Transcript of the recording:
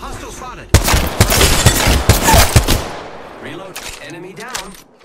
Hostile spotted. Reload. Enemy down.